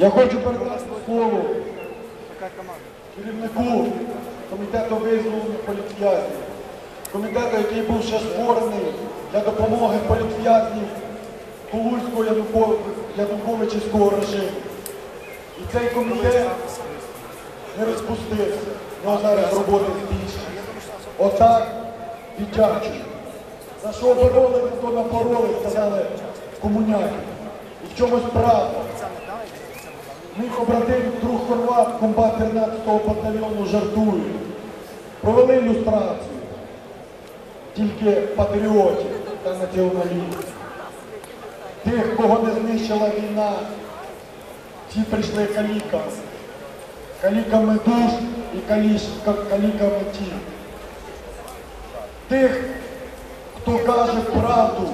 Я хочу передати слово керівнику комітету визволення політв'язнів. Комітету, який був ще створений для допомоги політв'язнів Тулузького Януковичівського режиму. І цей комітет не розпустився. Нього зараз роботи збільшення. Отак віддячую. За що боролися, то напороли, сказали комуняки. І в чомусь правда. Мій побратим, друг Хорват, комбат 13-го батальйону жартує. Провели ілюстрацію. Тільки патріотів та націоналістів. Тих, кого не знищила війна, ті прийшли каліками. Каліками душ і каліками тіл. Тих, хто каже правду,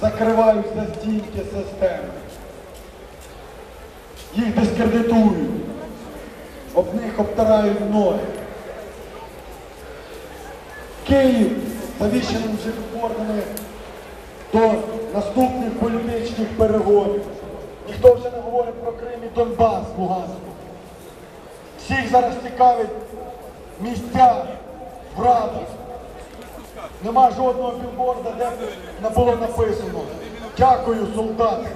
закривають за стінки системи. Їх дискредитують, об них обтирають ноги. Київ завіщеним вже відборними до наступних політичних перегонів. Ніхто вже не говорить про Крим і Донбас Луганську. Всіх зараз цікавить місця в радах. Нема жодного білборда, де б не було написано. Дякую, солдати.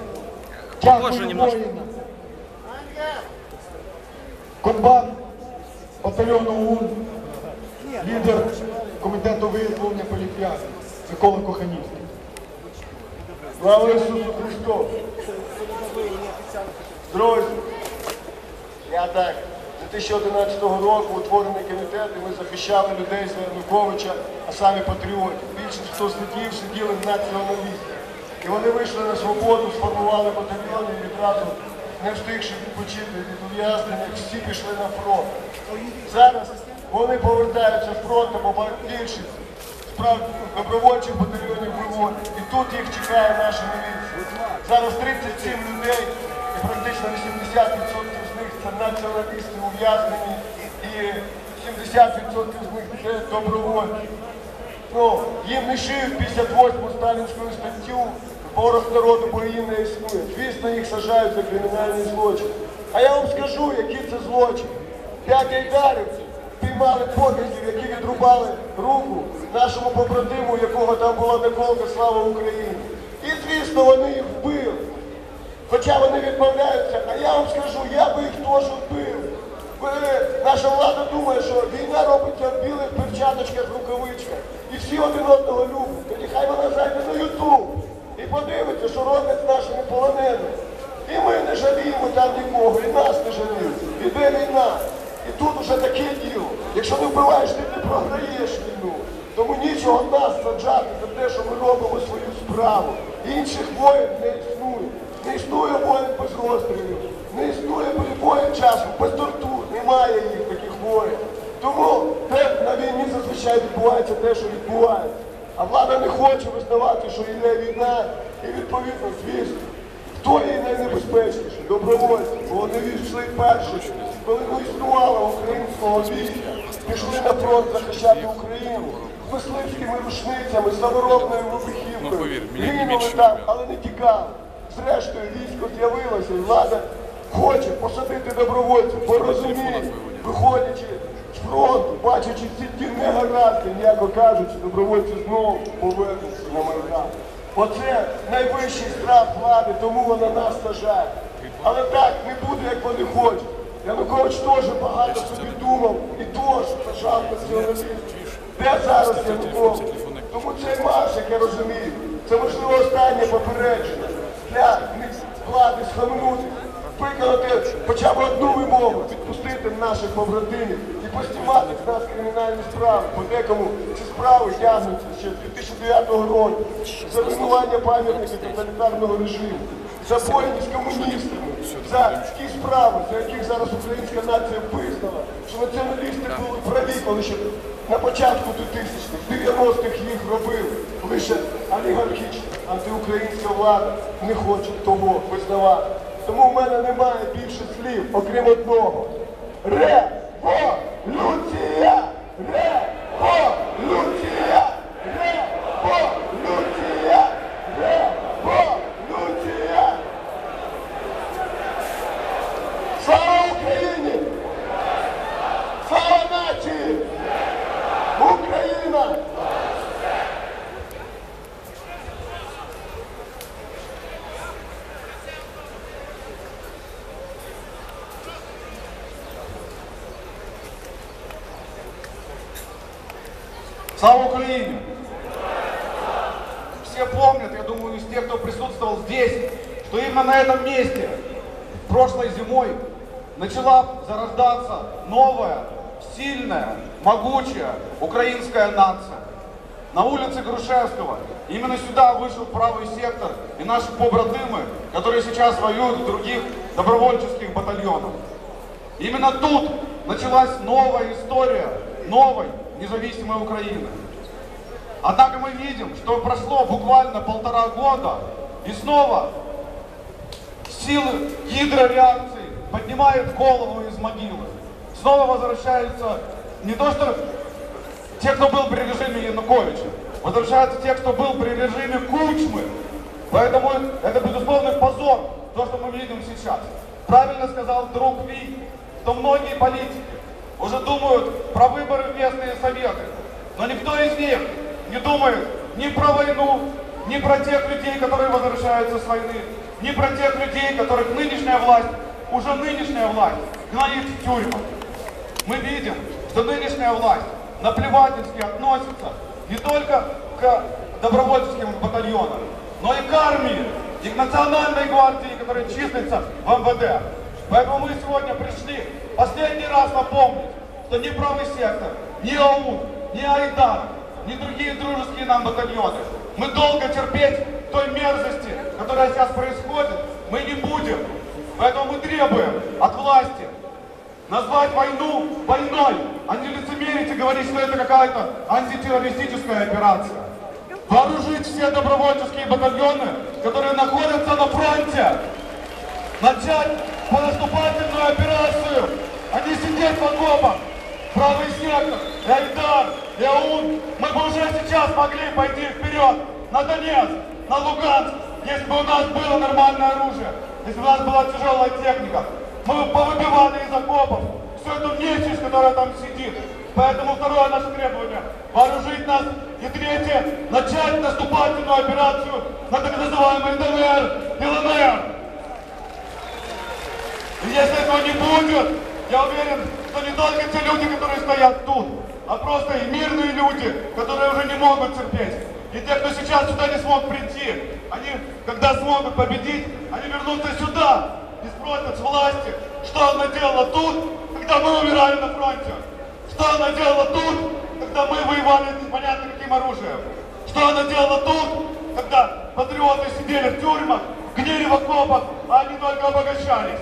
Дякую воїнам. Комбат батальйону ОУН, лідер комітету визволення політв'язнів Микола Коханівський. Слава Ісусу Христу! Друзі, я так, з 2011 року утворений комітет, і ми захищали людей за Януковича, а самі патріотів. Більше хто сидів, сиділи націоналісти. І вони вийшли на свободу, сформували батальйони і відразу, не встигши відпочити від ув'язнення, всі пішли на фронт. Зараз вони повертаються з фронту, бо більшість справді добровольчих батальйонів виводять. І тут їх чекає наша міліція. Зараз 37 людей, і практично 80% з них це націоналісти ув'язнені, і 70% з них це добровольці. Ну, їм не шиють 58 сталінську статтю, ворог народу, бо її не існує. Звісно, їх сажають за кримінальний злочин. А я вам скажу, який це злочин. П'ять айдарівців піймали покидьків, які відрубали руку нашому побратиму, якого там була наколка Слава Україні. І звісно, вони їх вбили. Хоча вони відмовляються, а я вам скажу, я би їх теж вбив. Наша влада думає, що війна робиться в білих перчаточках, рукавичках. І всі один одного люблять. Тоді хай вона зайде на Ютуб подивиться, що роблять нашими полоненими. І ми не жаліємо там нікого, і нас не жаліють. Іде війна. І тут уже таке діло. Якщо не вбиваєш, ти не програєш війну. Тому нічого нас саджати за те, що ми робимо свою справу. Інших воїн не існує. Не існує воїн без розстрілів. Не існує воїн часу, без тортур. Немає їх таких воїн. Тому те, на війні зазвичай відбувається те, що відбувається. А влада не хоче визнавати, що йде війна, і відповідно, звісно, хто є найнебезпечніший? Добровольці. Бо вони війшли перші, коли не існувало українського війська, пішли на фронт захищати Україну. з мисливськими рушницями, з саморобною вибухівкою. Гинули там, але не тікали. Зрештою, військо з'явилося, і влада хоче посадити добровольців, бо розуміє, виходячи з бачачи всі ті негаразди, м'яко кажучи, добровольці знову повернуться на Майдан. Оце найвищий страх влади, тому вона нас сажає. Але так не буде, як вони хочуть. Янукович теж багато собі думав і теж сажав націоналістів. Де зараз Янукович? Тому цей марш, як я розумію, це можливо останнє попередження для влади схаменути, виконати хоча б одну вимогу, відпустити наших побратимів і постіймати з нас кримінальні справи. Бо декому ці справи тягнуться ще з 2009 року за руйнування пам'ятників тоталітарного режиму, за бойні з комуністами, за ті справи, за яких зараз українська нація визнала, що націоналісти були праві, коли ще на початку 2000-х, 90-х їх робили. Лише олігархічна антиукраїнська влада не хоче того визнавати. Тому в мене немає більше слів, окрім одного. Революція! Революція! Революція! Революція! Слава Украине! Все помнят, я думаю, из тех, кто присутствовал здесь, что именно на этом месте прошлой зимой начала зарождаться новая, сильная, могучая украинская нация. На улице Грушевского именно сюда вышел правый сектор и наши побратимы, которые сейчас воюют в других добровольческих батальонах. Именно тут началась новая история новой независимой Украины. Однако мы видим, что прошло буквально полтора года, и снова силы гидрореакции поднимают голову из могилы. Снова возвращаются не то что те, кто был при режиме Януковича, возвращаются те, кто был при режиме Кучмы. Поэтому это безусловный позор, то, что мы видим сейчас. Правильно сказал друг Ви, что многие политики уже думают про выборы в местные советы. Но никто из них не думает ни про войну, ни про тех людей, которые возвращаются с войны, ни про тех людей, которых нынешняя власть, уже нынешняя власть, гнает в тюрьму. Мы видим, что нынешняя власть наплевательски относится не только к добровольческим батальонам, но и к армии, и к национальной гвардии, которая числится в МВД. Поэтому мы сегодня пришли последний раз напомнить, что ни правый сектор, ни АУН, ни Айдар, ни другие дружеские нам батальоны, мы долго терпеть той мерзости, которая сейчас происходит, мы не будем. Поэтому мы требуем от власти назвать войну войной, а не лицемерить и говорить, что это какая-то антитеррористическая операция. Вооружить все добровольческие батальоны, которые находятся на фронте. Начать наступательную операцию, не сидеть в окопах. Правый сектор, и АУН, мы бы уже сейчас могли пойти вперед на Донецк, на Луганск, если бы у нас было нормальное оружие, если бы у нас была тяжелая техника. Мы бы повыбивали из окопов всю эту нечисть, которая там сидит. Поэтому второе наше требование – вооружить нас. И третье – начать наступательную операцию на так называемый ДНР и ЛНР. И если этого не будет, я уверен, что не только те люди, которые стоят тут, а просто и мирные люди, которые уже не могут терпеть. И те, кто сейчас сюда не смог прийти, они, когда смогут победить, они вернутся сюда и спросят с власти, что она делала тут, когда мы умирали на фронте. Что она делала тут, когда мы воевали непонятно каким оружием. Что она делала тут, когда патриоты сидели в тюрьмах, гнили в окопах, а они только обогащались.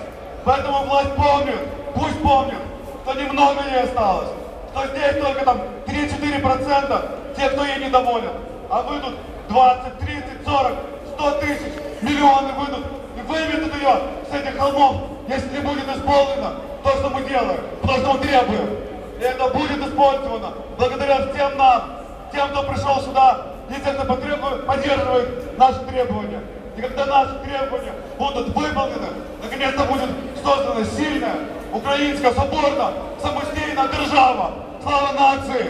Поэтому власть помнит, пусть помнит, что немного ей осталось. Что здесь только там 3-4% тех, кто ей недоволен. А выйдут 20, 30, 40, 100 тысяч, миллионы выйдут и выметут ее с этих холмов, если не будет исполнено то, что мы делаем, то, что мы требуем. И это будет использовано благодаря всем нам, тем, кто пришел сюда, единственно поддерживает наши требования. И когда наши требования будут выполнены, наконец-то будет создана сильная, українська, соборна, самостійна держава. Слава нації!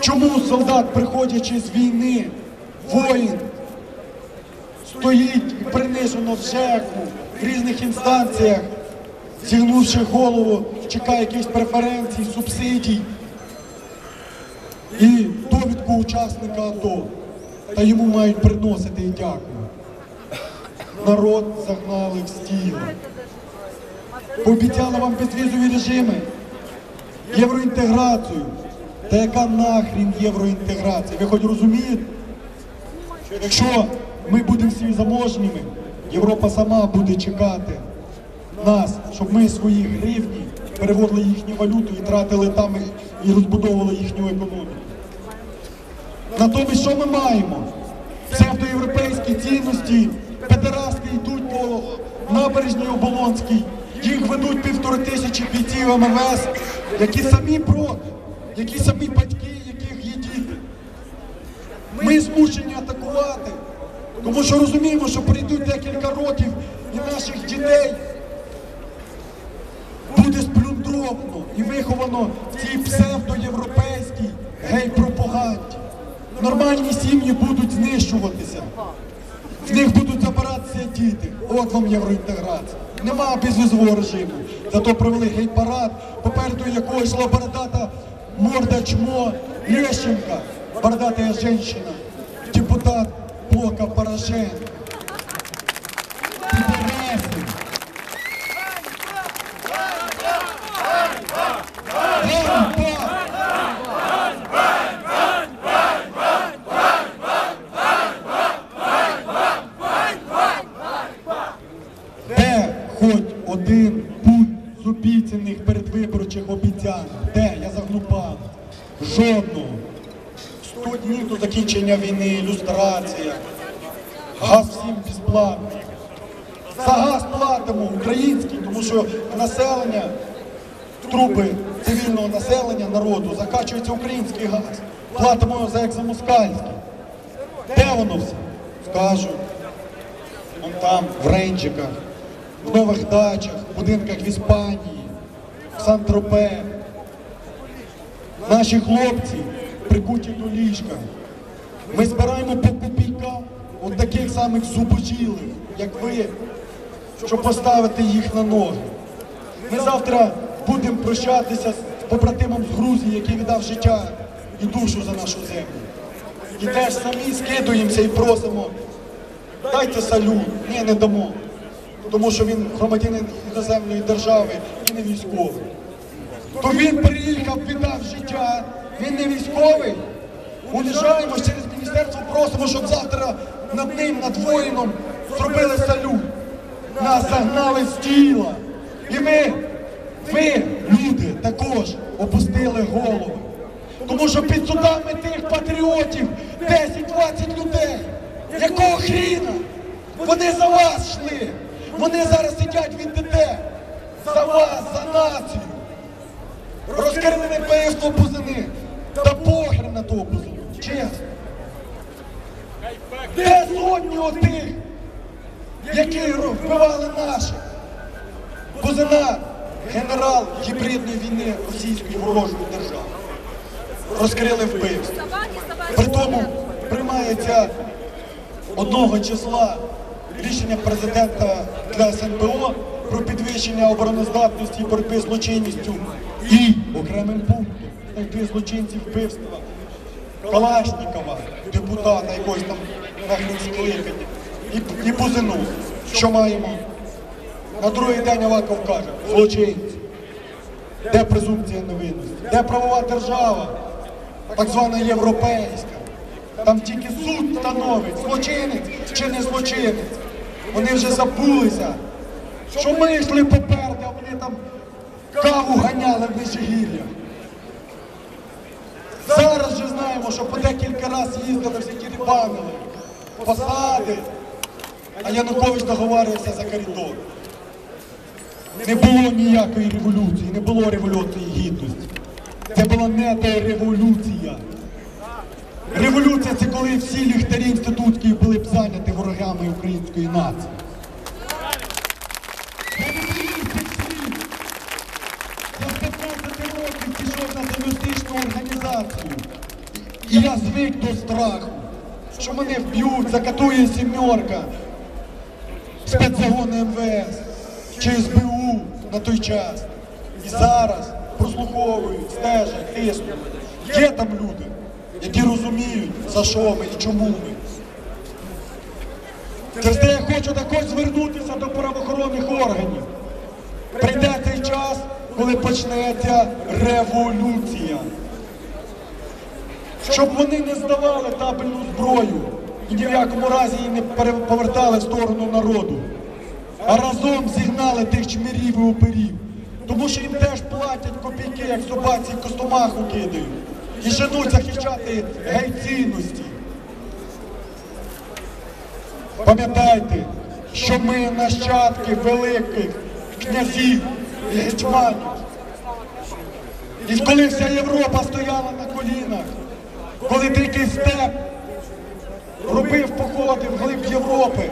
Чому солдат, приходячи з війни, воїн, стоїть і принижено в ЖЕКу, в різних інстанціях, зігнувши голову, чекає якихось преференцій, субсидій і довідку учасника АТО. Та йому мають приносити і дякую. Народ загнали в стіл. Пообіцяли вам безвізові режими, євроінтеграцію. Та яка нахрін євроінтеграція? Ви хоч розумієте? Якщо ми будемо всі заможніми, Європа сама буде чекати нас, щоб ми свої гривні переводили їхню валюту і тратили там і- розбудовували їхню економіку. Натомість, що ми маємо? Псевдоєвропейські цінності, педерастки йдуть по набережній Оболонській, їх ведуть півтори тисячі бійців МВС, які самі про, які самі батьки, яких є діти. Ми змушені атакувати, тому що розуміємо, що прийдуть декілька років і наших дітей буде сплюндровано і виховано в цій псевдоєвропейській гей-пропаганді. Нормальні сім'ї будуть знищуватися. В них будуть забиратися діти. От вам євроінтеграція. Нема безвізового режиму. Зато провели гей-парад, попереду якогось лабордата морда чмо Лещенка, бородатая женщина, депутат блока Порошенка. Підараси. Ганьба! Де хоч один пункт з обіцяних передвиборчих обіцянок? Де? Я загнупав. Жодного. 100 днів до закінчення війни, ілюстрація. Газ всім безплатний. За газ платимо український, тому що населення, труби цивільного населення, народу, закачується український газ. Платимо за екзамоскальський. Де воно все? Скажуть. Вон там, в рейнджиках, в нових дачах, в будинках в Іспанії, в Сан-Тропе. Наші хлопці прикуті до ліжка. Ми збираємо по копійкам от таких самих зубожілих, як ви, щоб поставити їх на ноги. Ми завтра будемо прощатися з побратимом з Грузії, який віддав життя і душу за нашу землю. І теж самі скидуємося і просимо. Дайте салют. Ні, не дамо. Тому що він громадянин іноземної держави і не військовий. То він приїхав, віддав життя. Він не військовий. Унижаємо через міністерство, просимо, щоб завтра над ним, над воїном, зробили салют. Нас загнали з тіла. І ви, ви, люди, також опустили голови. Тому що під судами тих патріотів 10-20 людей. Якого хріна? Вони за вас йшли. Вони зараз сидять в ІТТ. За вас, за націю. Розкрили вбивство бузини. Та похрен на того бузину. Чесно. Де сотні отих, які вбивали наших? Бузина, генерал гібридної війни російської ворожої держави. Розкрили вбивство. При тому приймається одного числа рішення президента для СНБО про підвищення обороноздатності і боротьби злочинністю і окремим пунктом знайти злочинців вбивства Калашнікова, депутата якогось там нахрен скликання, і, і Бузину. Що маємо? На другий день Аваков каже, злочинці. Де презумпція невинності? Де правова держава? Так звана європейська. Там тільки суд встановить, злочинець чи не злочинець. Вони вже забулися, що ми йшли попереду, а вони там каву ганяли в Межигір'я. Зараз вже знаємо, що по декілька разів їздили, всі дірбанили, посади, а Янукович договарювався за коридор. Не було ніякої революції, не було революції гідності. Це була не та революція. Революція це коли всі ліхтарі інститутські були б зайняті ворогами української нації. Я 15 років пішов на терористичну організацію. І я звик до страху, що мене вб'ють, закатує сімерка, спецзагони МВС чи СБУ на той час. І зараз прослуховують, стежать, тиснуть. Є там люди, які розуміють, за що ми і чому ми. Через те я хочу також звернутися до правоохоронних органів. Прийде цей час, коли почнеться революція. Щоб вони не здавали табельну зброю і ні в якому разі її не повертали в сторону народу, а разом зігнали тих чмирів і оперів. Тому що їм теж платять копійки, як собаці костомаху кидають. І женуть захищати гей-цінності. Пам'ятайте, що ми нащадки великих князів і гетьманів. І коли вся Європа стояла на колінах, коли дикий степ робив походи в глиб Європи,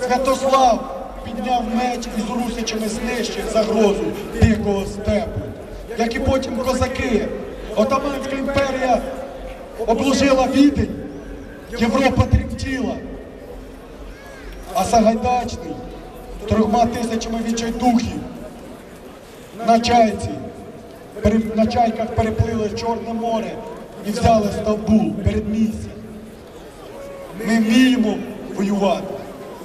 Святослав підняв меч і з русичами знищив загрозу дикого степу. Як і потім козаки, Отаманська імперія обложила Відень, Європа тремтіла. А Сагайдачний трьома тисячами відчайдухів на чайці, на чайках переплили Чорне море і взяли Стамбул передмістя. Ми вміємо воювати.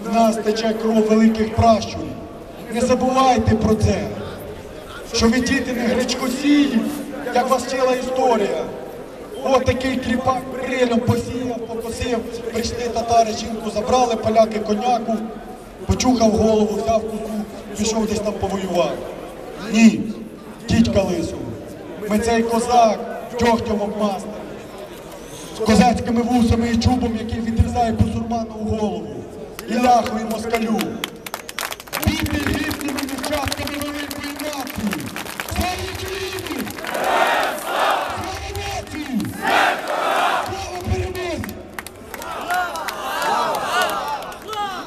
В нас тече кров великих пращурів. Не забувайте про це, що ви діти не гречкосії, як вас вчила історія. От такий кріпак брилем посіяв, покосив, прийшли татари, жінку забрали, поляки коняку, почухав голову, взяв кусу, пішов десь там повоював. Ні, дідька лисого. Ми цей козак тьохтям обмазаний, з козацькими вусами і чубом, який відрізає бусурману голову, і ляхою москалю. Бути гідними дівчатками великої нації. Слава Україні! Слава нації! Слава!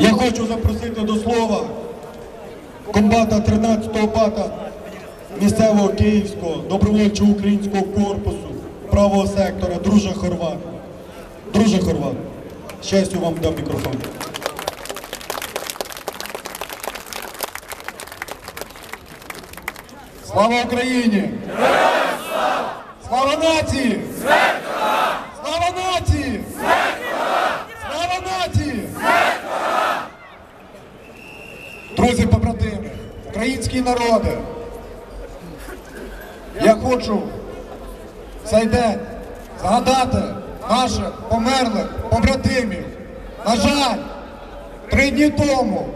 Я хочу запросити до слова комбата 13-го бата місцевого київського добровольчого українського корпусу правого сектора, друже Хорват. Друже Хорват, щастю вам дам мікрофон. Слава Україні! Слава нації! Слава нації! Слава нації! Друзі побратими, українські народи, я хочу цей день згадати наших померлих побратимів. На жаль, три дні тому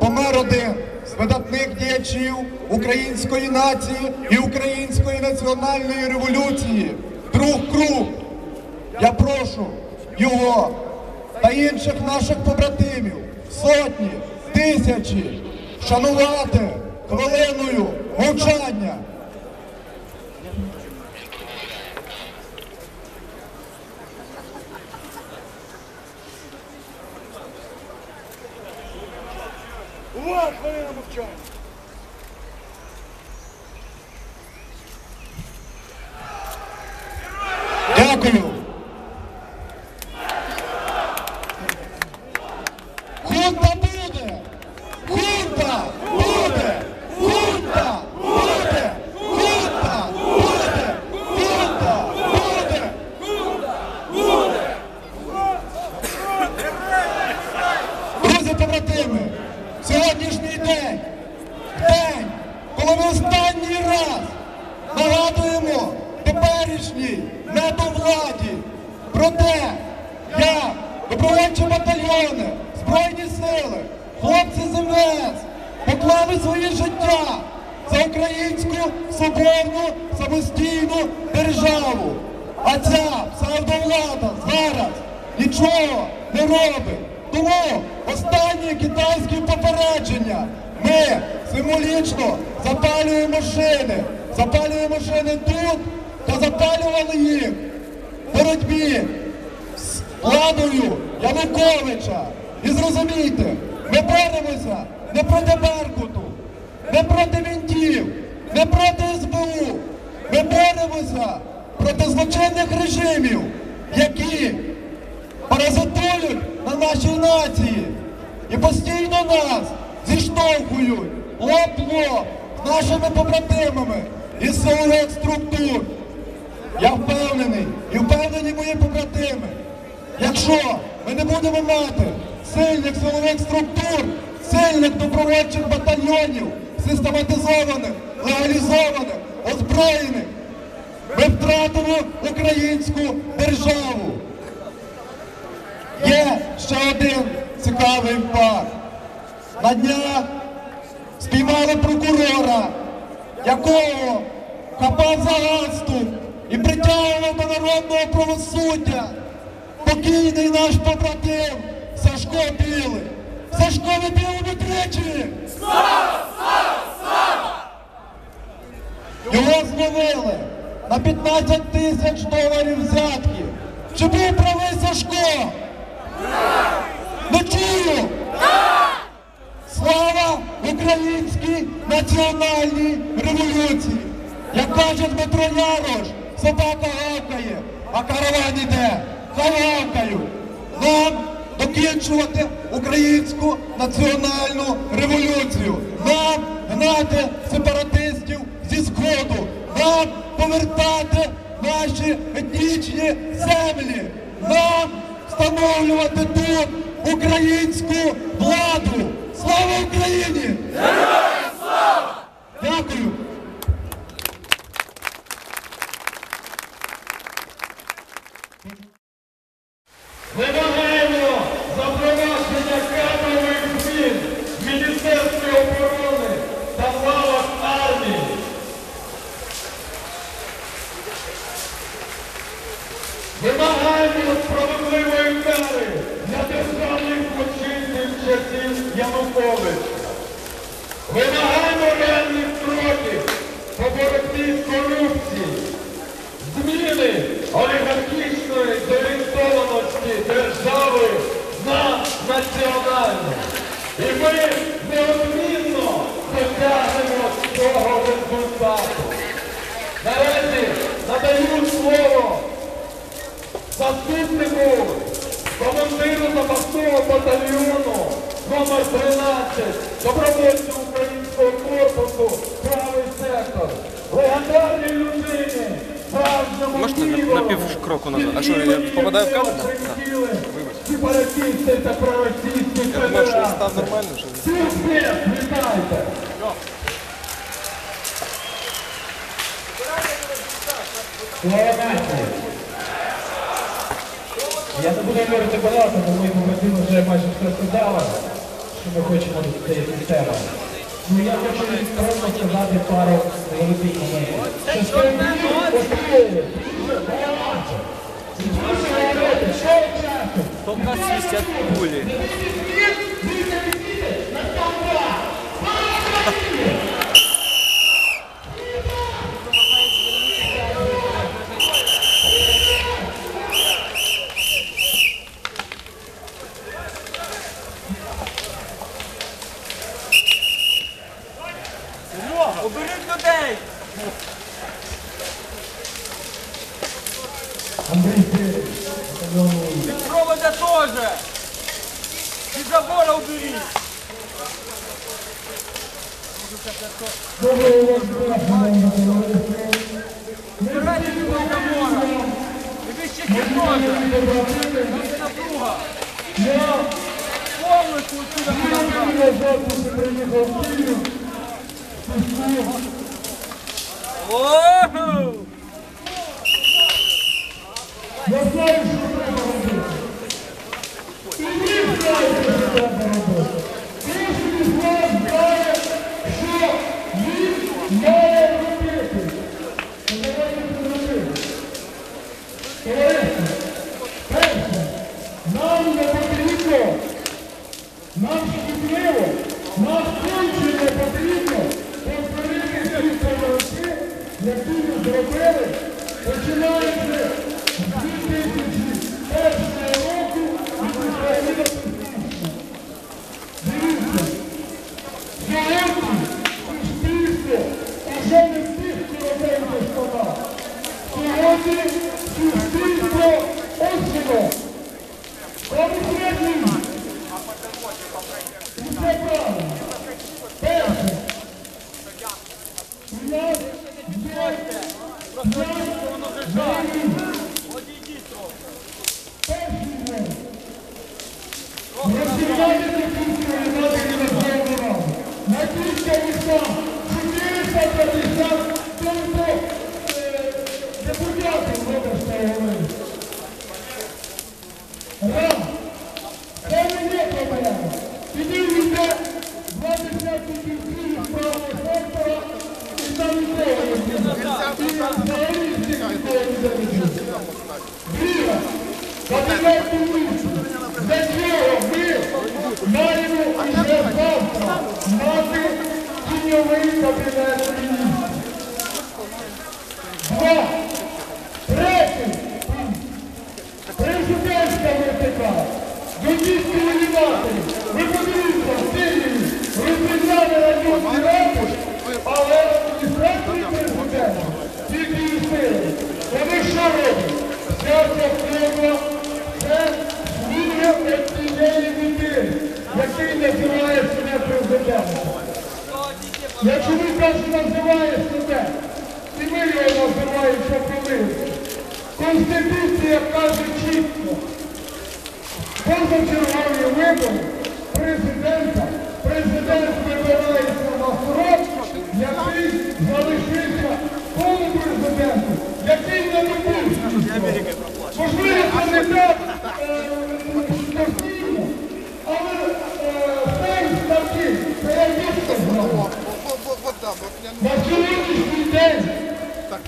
помер один з видатних діячів української нації і української національної революції, друг Круп. Я прошу його та інших наших побратимів, сотні, тисячі, шанувати хвилиною мовчання. Увага, хвилина мовчання. Дякую. Хунта буде! Хунта буде! Хунта буде! Хунта буде! Хунта буде! Друзі побратими, сьогоднішній день, день, коли ми останній раз нагадуємо теперішній недовладі про те, як добровольчі батальйони, Збройні сили, хлопці з МВС поклали своє життя за українську соборну самостійну державу. А ця псевдовлада зараз нічого не робить. Тому останнє китайське попередження. Ми символічно запалюємо шини. Запалюємо шини тут та запалювали їх в боротьбі з владою Януковича. І зрозумійте, ми боремося не проти Беркуту, не проти мінтів, не проти СБУ. Ми боремося проти злочинних режимів, які паразитують на нашій нації і постійно нас зіштовхують лоб-лоб нашими побратимами із силових структур. Я впевнений і впевнені мої побратими. Якщо ми не будемо мати сильних силових структур, сильних добровольчих батальйонів, систематизованих, легалізованих, озброєних, ми втратимо українську державу. Є ще один цікавий факт. На днях спіймали прокурора, якого хапав за галстук і притягував до народного правосуддя. Покійний наш побратим Сашко Білий. Сашко ви білому тричі! Його зловили на 15 тисяч доларів взятки. Чи був правий Сашко? Не! Слава українській національній революції! Як каже Дмитро Ярош, собака гавкає, а караван іде, хай. Нам докінчувати українську національну революцію. Нам гнати сепаратистів зі сходу. Нам повертати наші етнічні землі. Нам встановлювати тут українську владу. Слава Україні! Героям слава! Сирич, Провода теж! Від забора товариство. Убирайте від забора! І ви ще ті теж! Напруга! Я Повністю отсюда подобрати! Я завтра приїхав в Київ. Ого! Я знаю, що треба робити. І ви знаєте, тіньовий кабінет? Два. Третє. Президентська вертикаль. Донецькі воювати. Ви подивіться, в Києві розстріляли районні ради, але адміністрації президента тільки і сили. Вони що роблять? Ця частина це зміна однієї людини, який називає себе президентом. Якщо ви кажете, називає себе, і ми його називаємо популистом. Конституція каже чітко, позачергові вибори президента, президент вибирається на срок, який залишився тому президенту, який не допустить. Можливо, це не так На сьогоднішній день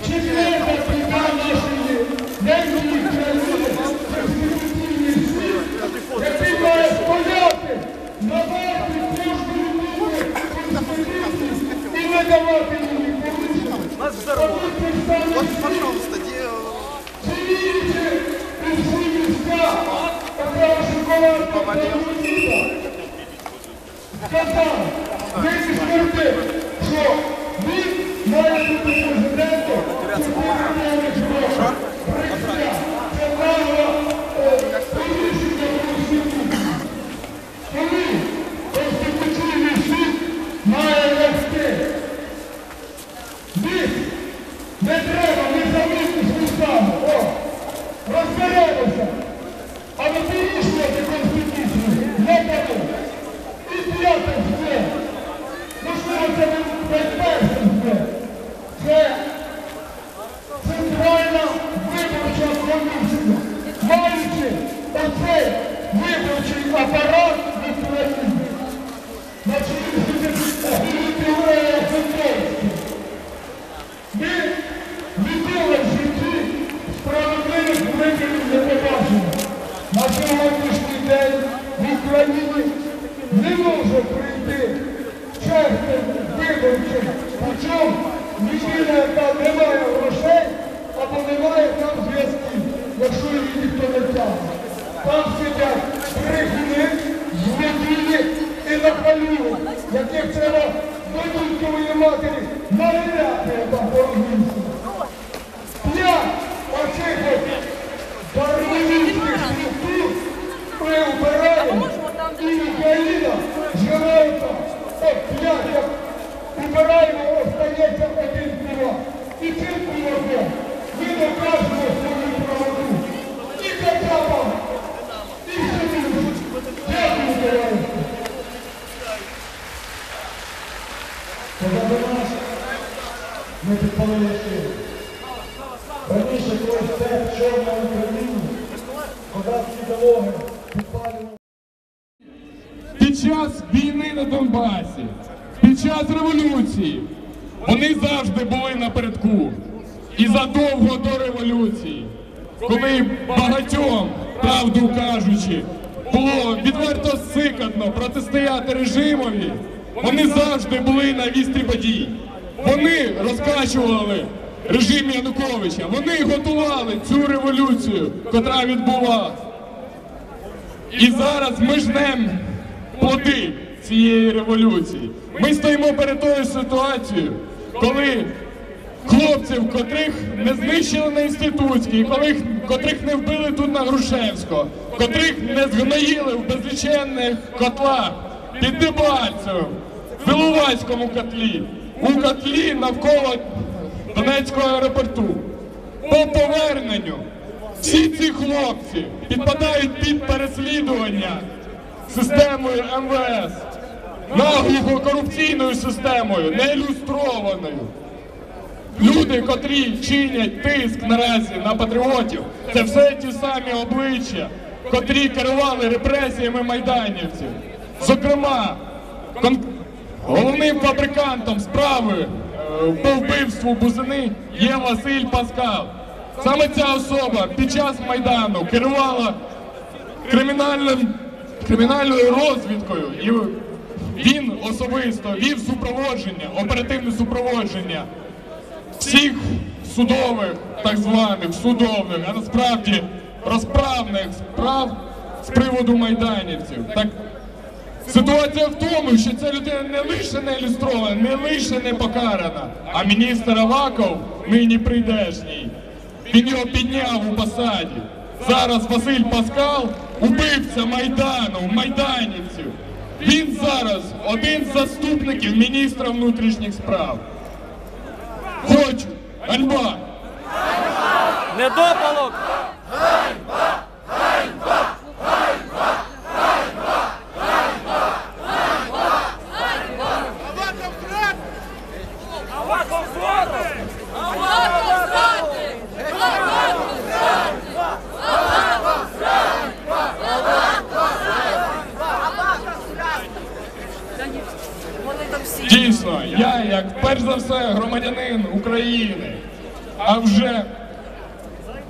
четверта біда нашої неньої країни Конституційний суд, який має стояти на варті кожної людини Конституції і не давати її порушення. От, пожалуйста, Живіть у всі місця, така шоколадка сказав, вирішити, що він має бути президентом, що це право порушення Конституції. Коли Конституційний суд має вести. Він не треба, не замітити містами. О, розберемося. Але порушувати Конституцію не треба. І п'яте все. Можливо, це не перше все. Це центральна виборча комісія. Маючи оцей виборчий апарат в Україні. На чолі Григорія Федоровський. Ми ніколи в житті справедливих виборів не побачимо. На сьогоднішній день в Україні не може прийти чесних виборчих путем людина, яка не має грошей або не має там зв'язків, якщо її ніхто не тягне. Там сидять злодії і нахалюють, яких треба до діткової матері наганяти там по-англійськи. П'ять оцих от дарвинівських структур ми вбираємо, і Україна живе там. От п'ять, як убираємо, остається один кулак. І цим кулаком ми докажемо свою правоту. І кацапам, і собі. Дякую, товариші. Позаду нас ми підпалили сили. Раніше колись те чорна Україна, козацькі дороги підпалювали. під час війни на Донбасі, під час революції, вони завжди були напередку. І задовго до революції, коли багатьом, правду кажучи, було відверто сикатно протистояти режимові, вони завжди були на вістрі подій. Вони розкачували режим Януковича. Вони готували цю революцію, котра відбулася. І зараз ми жнемо плоди цієї революції. Ми стоїмо перед тою ситуацією, коли хлопців, котрих не знищили на інститутській, коли, котрих не вбили тут на Грушевського, котрих не згноїли в безліченних котлах під Дебальцевим, в Іловайському котлі, у котлі навколо Донецького аеропорту. По поверненню всі ці хлопці підпадають під переслідування системою МВС, наглухо корупційною системою, неілюстрованою. Люди, котрі чинять тиск наразі на патріотів, це все ті самі обличчя, котрі керували репресіями майданівців. Зокрема, головним фабрикантом справи по вбивству Бузини є Василь Паскал. Саме ця особа під час Майдану керувала кримінальною розвідкою і він особисто вів супроводження, оперативне супроводження всіх судових, так званих судових, а насправді розправних справ з приводу майданівців. Так ситуація в тому, що ця людина не лише не ілюстрована, не лише не покарана, а міністр Аваков нині прийдешній. Він його підняв у посаді. Зараз Василь Паскал убивця Майдану, майданівців. Він зараз один з заступників міністра внутрішніх справ. Хочу, ганьба! Недопалок! Аваков перш за все, громадянин України, а вже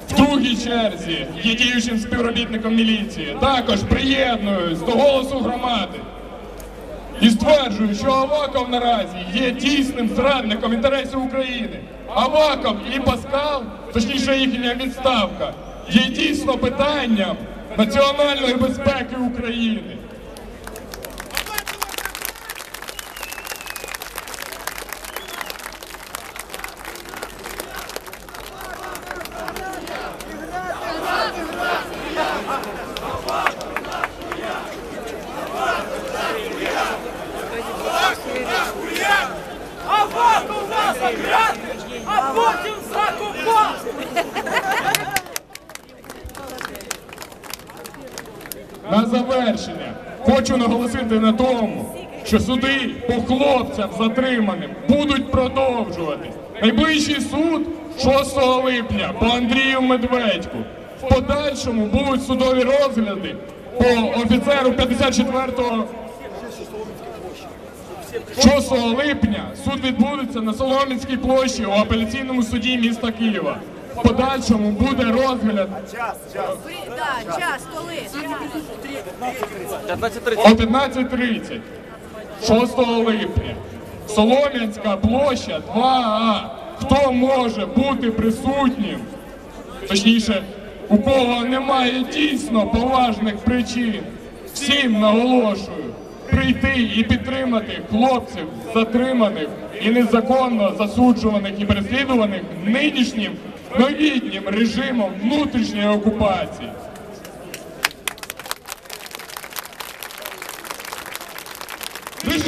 в другій черзі є діючим співробітником міліції, також приєднуюсь до голосу громади. І стверджую, що Аваков наразі є дійсним зрадником інтересів України. Аваков і Паскал, точніше їхня відставка, є дійсно питанням національної безпеки України. Аваков нас оград, а потім закопав! На завершення хочу наголосити на тому, що суди по хлопцям затриманим будуть продовжуватись. Найближчий суд 6 липня по Андрію Медведьку. В подальшому будуть судові розгляди по офіцеру 54-го 6 липня суд відбудеться на Соломінській площі у апеляційному суді міста Києва. В подальшому буде розгляд Да, час, коли? 15.30. о 15.30 6 липня. Солом'янська площа 2А. Хто може бути присутнім? Точніше, у кого немає дійсно поважних причин, всім наголошую прийти і підтримати хлопців, затриманих і незаконно засуджуваних і переслідуваних нинішнім новітнім режимом внутрішньої окупації.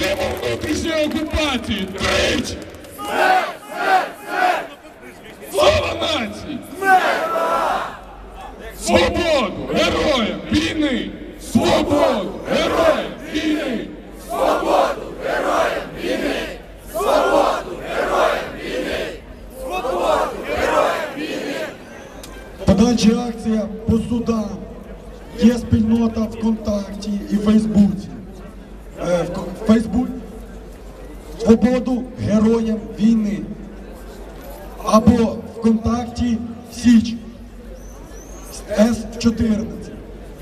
Режимом внутрішньої окупації! Тричі! Слава нації! Свободу! Героям війни! Свободу! Героям війни! Подальша акція по судам. Є спільнота ВКонтакті і Фейсбуці. Е, в Фейсбук Свободу героям війни. Або ВКонтакті Січ С14.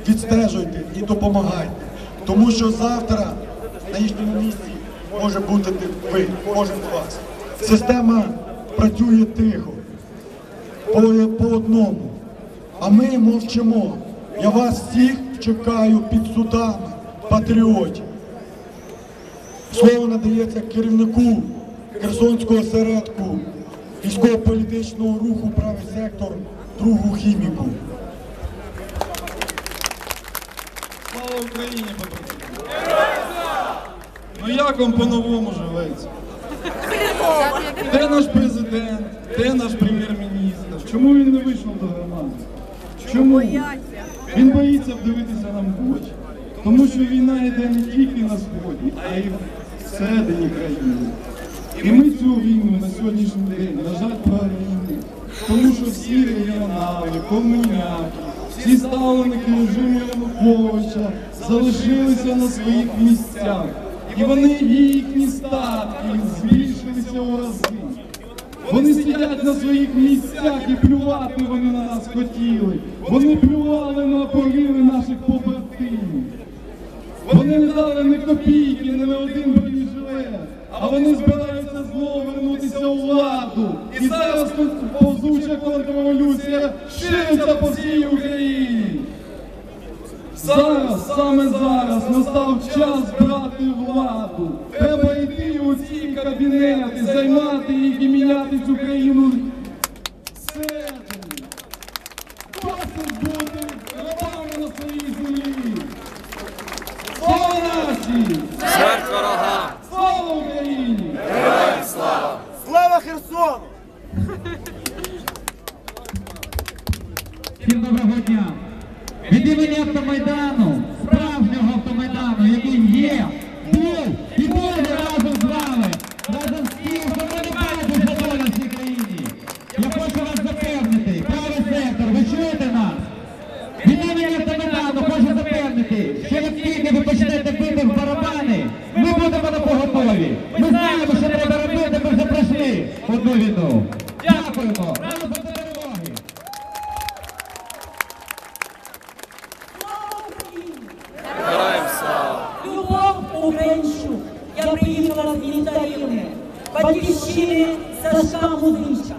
Відстежуйте і допомагайте. Тому що завтра на їхньому місці може бути ви, кожен з вас. Система працює тихо, по, по одному. А ми мовчимо. Я вас всіх чекаю під судами, патріотів. Слово надається керівнику Херсонського осередку військово-політичного руху правий сектор другу хіміку. Слава Україні! Ну як вам по-новому живеться? Де наш президент? Де наш прем'єр-міністр? Чому він не вийшов до громади? Чому? Він боїться вдивитися нам в очі. Тому що війна йде не тільки на сході, а й всередині країни. І ми цю війну на сьогоднішній день, на жаль, програємо. Тому що всі регіонали, комуняки, всі ставленики режиму Януковича залишилися на своїх місцях. І вони їхні статки збільшилися у рази. Вони сидять на своїх місцях і плювати вони на нас хотіли. Вони плювали на погиби наших побратимів. Вони не дали ні копійки, ні на один А вони збираються знову вернутися у владу. І зараз тут повзуча контрреволюція шириться по всій Україні. Зараз, саме зараз, настав час брати владу. Треба йти у ці кабінети, займати їх і міняти цю країну зсередини. Досить бути рабами на своїй землі. Слава нації! Смерть ворогам! Слава Україні! Слава Херсону! Всім доброго дня! Від імені автомайдану, справжнього автомайдану, який є, about movies.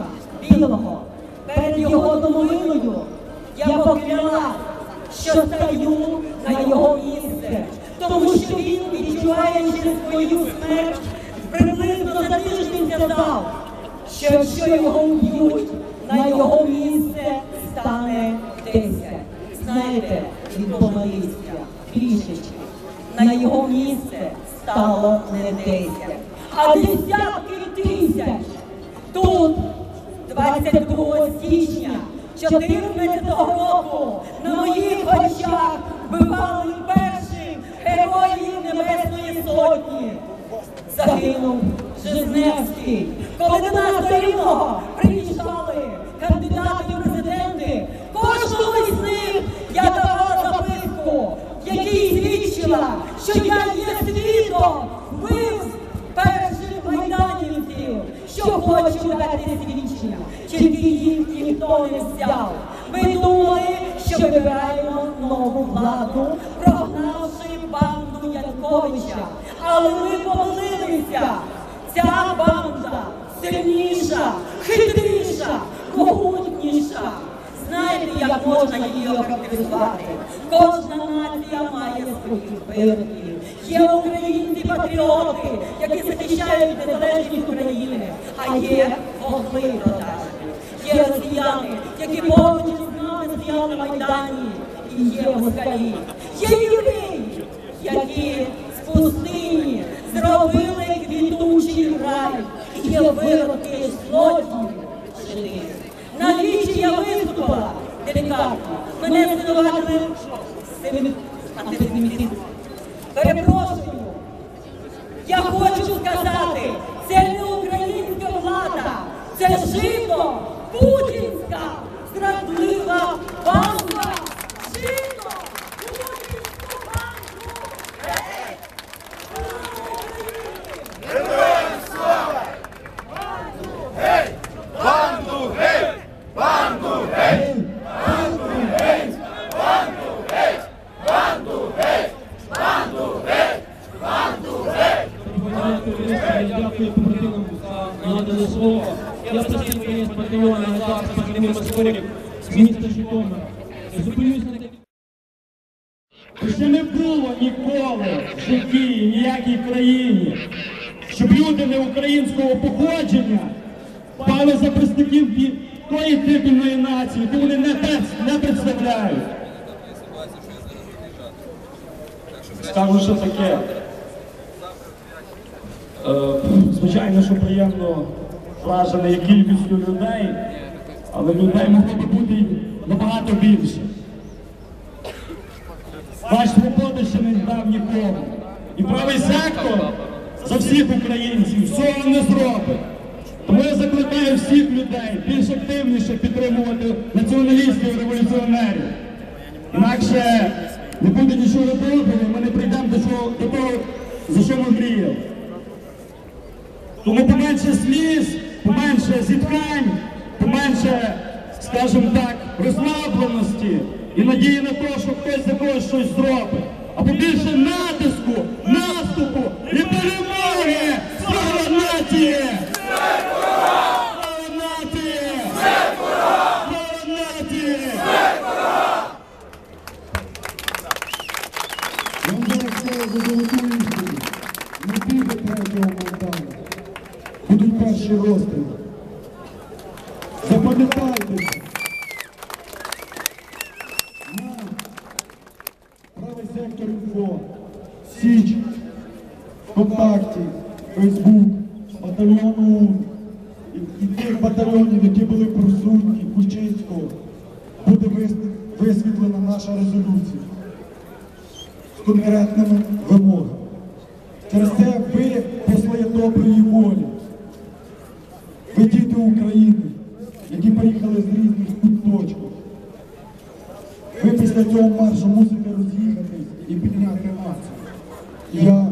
Можна її охарактеризувати? Кожна нація має своїх виробів. Є українці-патріоти, які захищають незалежність України, а є вогли продажні. Є росіяни, які поруч з нами стояли на Майдані, і є москалі. Є євреї, які з пустині зробили квітучий рай. І є вироки злодіїв жити. На вічі я виступила делікатно. Мене звинуватили цим. Перепрошую. Я хочу сказати, це не українська влада, це жито спортивних з міста Житомира. Зупинюсь на Ще не було ніколи в житті ніякій країні, щоб люди не українського походження пали за представників тої титульної нації, яку вони не, не представляють. Скажу, що таке. Е, Звичайно, що приємно вражений кількістю людей, але людей могло би бути набагато більше. Ваш свобода ще не здав нікому. І правий сектор за всіх українців цього не зробить. Тому я закликаю всіх людей більш активніше підтримувати націоналістів і революціонерів. Інакше не буде нічого доброго, ми не прийдемо до, чого, до того, за що ми мріяли. Тому поменше сліз, поменше зіткань, поменше, скажімо так, розслабленості і надії на те, що хтось за когось щось зробить. А побільше натиску, наступу і перемоги! Слава нації! Слава нації! Слава нації! Вам зараз істину. Не буде третього. Будуть перші розстріли. Запам'ятайте. це. На правий сектор інфо, Січ, ВКонтакті, Фейсбук, батальйону і, і тих батальйонів, які були присутні, Кульчинського, буде висвітлена наша резолюція з конкретними вимогами. Через це ви посли доброї волі. Ви діти України, які приїхали з різних куточків. Ви після цього маршу мусите роз'їхатись і підняти націю. І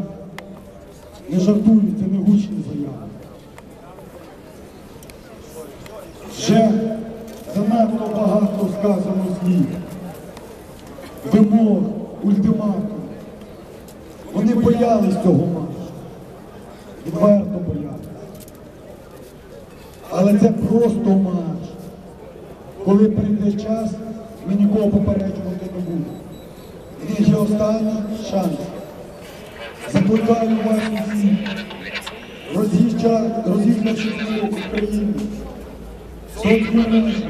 Я жартую, це не гучні заяви. Вже занадто багато сказано слів, вимог, ультиматум. Вони боялись цього маршу. Відверто боялись. Але це просто марш. Коли прийде час, ми нікого попереджувати не будемо. Він є останній шанс. Вас усіх, роз'їжджа- по Україні, соцмережі,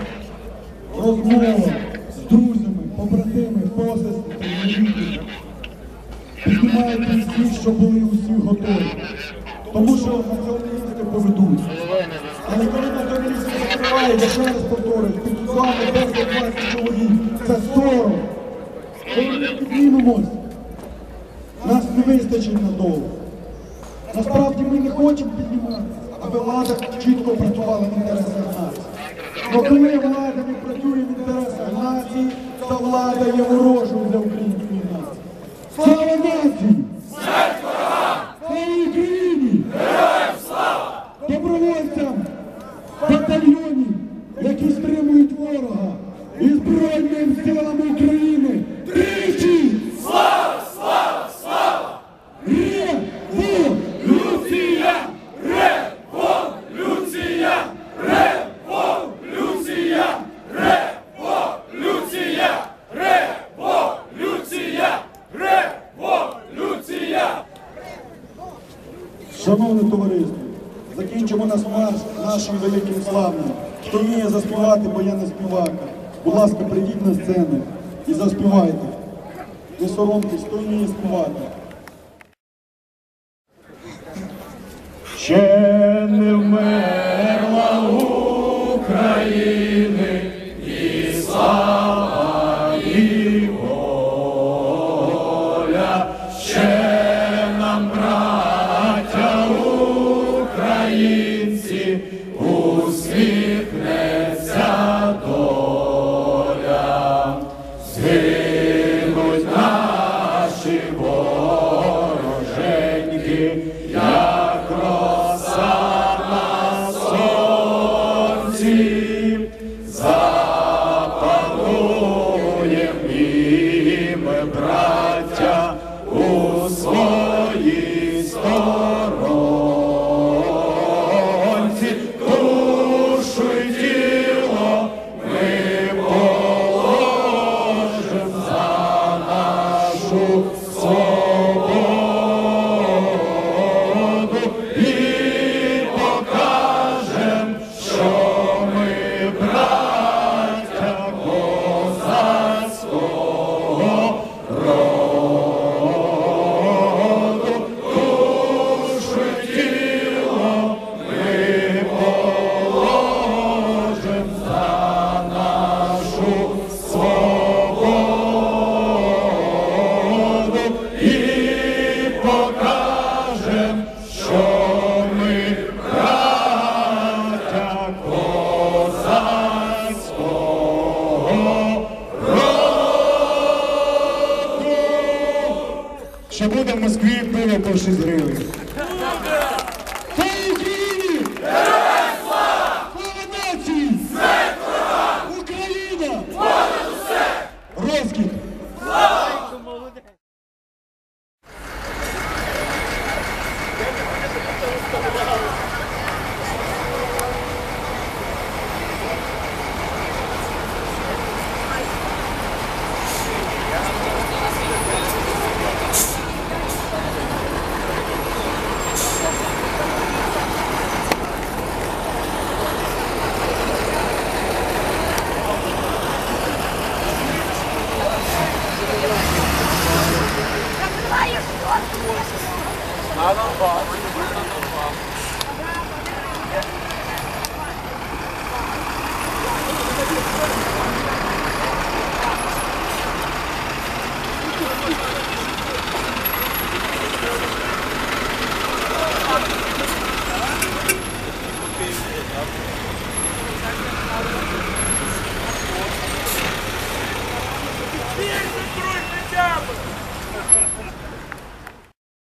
розмова з друзями, побратими, посестрами, рідними. Піднімайте всі, що були усі готові. Тому що націоналісти поведуть. Але коли націоналісти закривають, ще раз повторюю, під судами 10-20 чоловік, це 40. Коли ми піднімемось, вистачить надовго. Насправді ми не хочемо піднімати, аби влада чітко працювала в інтересах нації. Бо коли влада не працює в інтересах нації, то влада є ворожою для української нації. Слава нації!